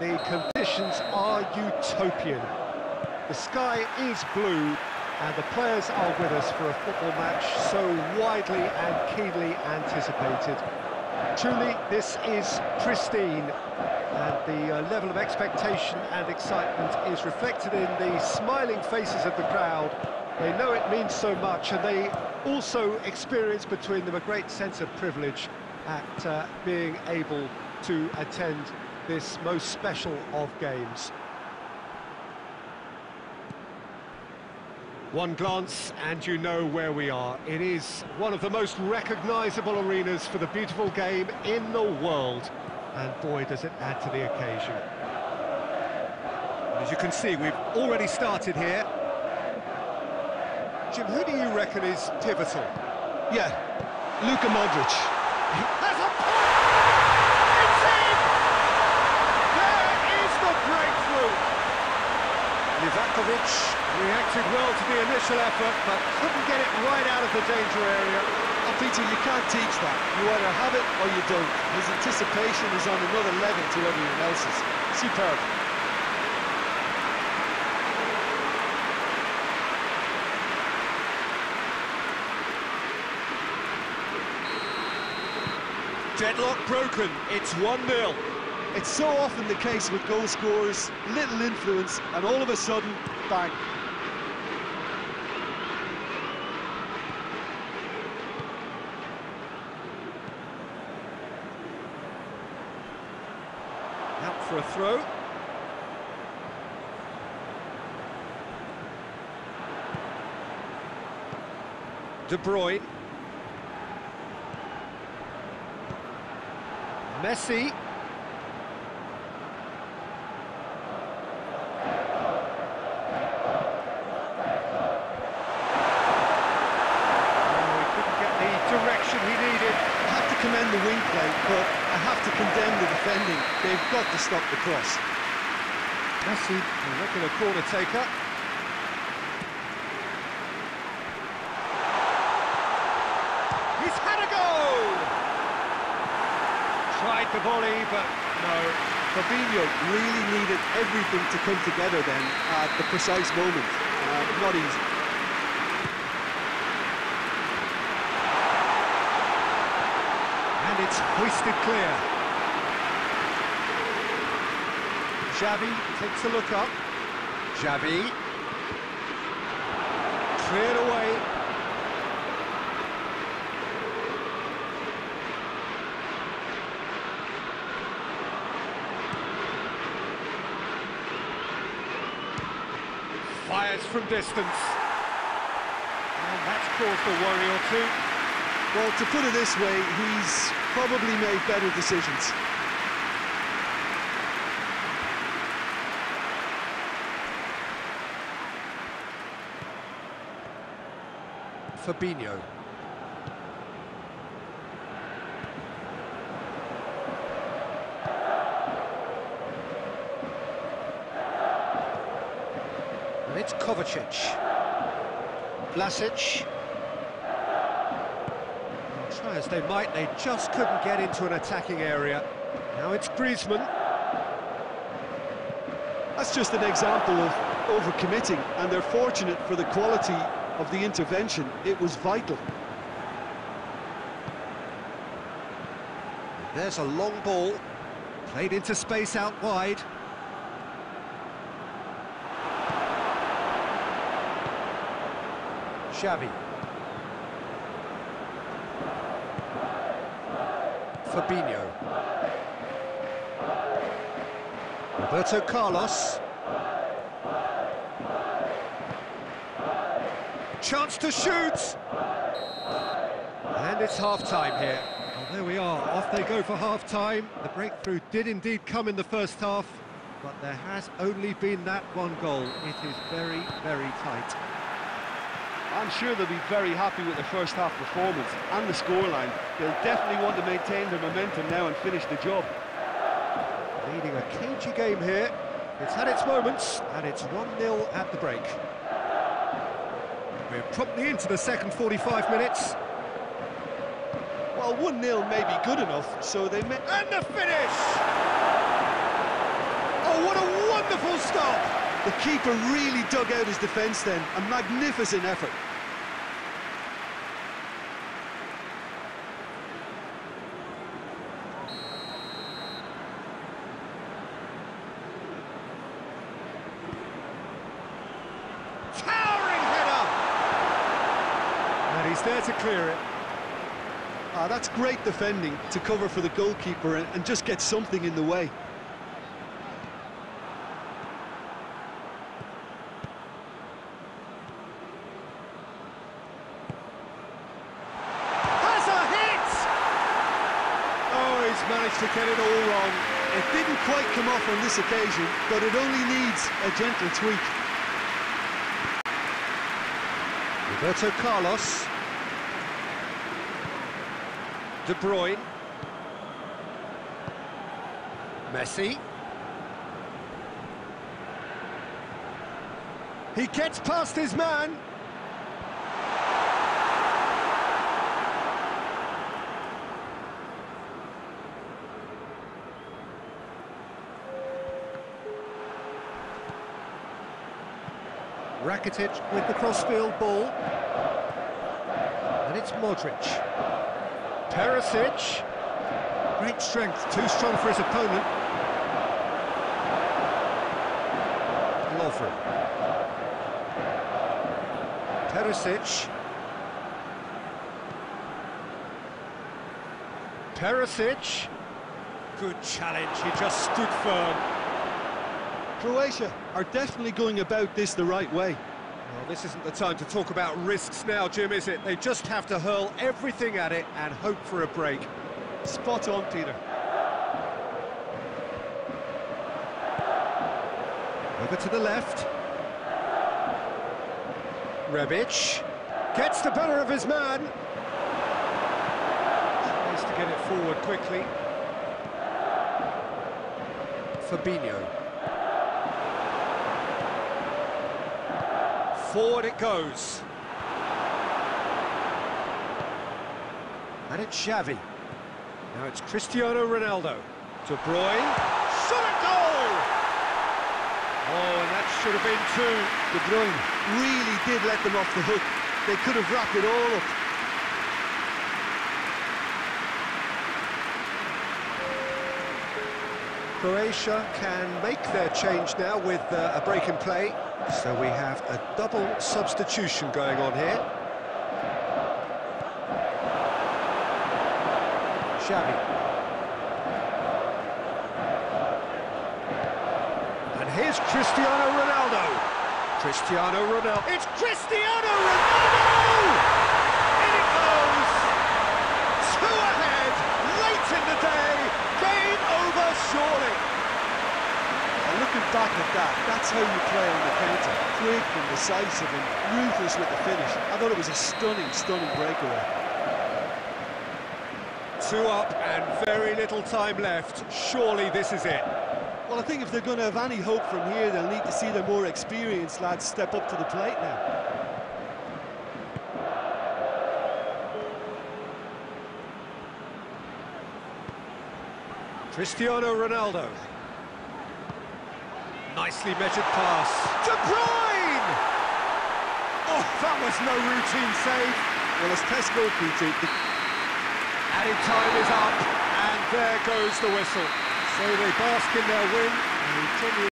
the conditions are utopian. The sky is blue, and the players are with us for a football match so widely and keenly anticipated. Truly, this is pristine, and the uh, level of expectation and excitement is reflected in the smiling faces of the crowd. They know it means so much, and they also experience between them a great sense of privilege at uh, being able to attend this most special of games. One glance and you know where we are. It is one of the most recognisable arenas for the beautiful game in the world. And boy, does it add to the occasion. As you can see, we've already started here. Jim, who do you reckon is pivotal? Yeah, Luka Modric. There's a point! It's in! There is the breakthrough! Livakovic reacted well to the initial effort, but couldn't get it right out of the danger area. Oh, Peter, you can't teach that. You either have it or you don't. His anticipation is on another level to everyone else's. Superb. Deadlock broken, it's 1-0. It's so often the case with goal scorers, little influence, and all of a sudden, bang. Out for a throw. De Bruyne. Messi. Oh, he couldn't get the direction he needed. I have to commend the wing play, but I have to condemn the defending. They've got to stop the cross. Messi, a regular corner taker. He's had a go! Tried the volley, but no. Fabinho really needed everything to come together then at the precise moment. Uh, not easy. And it's hoisted clear. Xavi takes a look up. Xavi. Cleared away. Fires from distance. And that's caused a worry or two. Well, to put it this way, he's probably made better decisions. Fabinho. And it's Kovacic. Vlasic. Try as they might, they just couldn't get into an attacking area. Now it's Griezmann. That's just an example of overcommitting, and they're fortunate for the quality of the intervention. It was vital. There's a long ball, played into space out wide. Xavi. Fabinho. Roberto Carlos. Chance to shoot! And it's half-time here. Well, there we are, off they go for half-time. The breakthrough did indeed come in the first half, but there has only been that one goal. It is very, very tight. I'm sure they'll be very happy with their first half performance and the scoreline. They'll definitely want to maintain their momentum now and finish the job. Leading a cagey game here. It's had its moments, and it's 1-0 at the break. We're promptly into the second 45 minutes. Well, 1-0 may be good enough, so they may... And the finish! Oh, what a wonderful stop. The keeper really dug out his defence then. A magnificent effort. He's there to clear it. Ah, that's great defending to cover for the goalkeeper and, and just get something in the way. Has a hit! Oh, he's managed to get it all wrong. It didn't quite come off on this occasion, but it only needs a gentle tweak. Roberto Carlos. De Bruyne. Messi. He gets past his man. Rakitic with the crossfield ball. And it's Modric. Perisic. Great strength, too strong for his opponent. Lovren. Perisic. Perisic. Good challenge, he just stood firm. Croatia are definitely going about this the right way. Well, this isn't the time to talk about risks now, Jim, is it? They just have to hurl everything at it and hope for a break. Spot on, Peter. Over to the left. Rebic gets the better of his man. Tries to get it forward quickly. Fabinho. Forward it goes. And it's Xavi. Now it's Cristiano Ronaldo. De Bruyne. Shot at goal! Oh, and that should have been two. De Bruyne really did let them off the hook. They could have wrapped it all up. Croatia can make their change now with uh, a break in play. So we have a double substitution going on here. Xavi. And here's Cristiano Ronaldo. Cristiano Ronaldo. It's Cristiano Ronaldo! In it goes! Two ahead, late in the day. Game over, surely. And looking back at that, that's how you play on the counter. Quick and decisive and ruthless with the finish. I thought it was a stunning, stunning breakaway. Two up and very little time left. Surely this is it. Well, I think if they're going to have any hope from here, they'll need to see their more experienced lads step up to the plate now. Cristiano Ronaldo. Nicely measured pass. De Bruyne! Oh, that was no routine save. Well, as test goalkeeper, the Added time is up, and there goes the whistle. So they bask in their win,